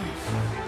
Ugh.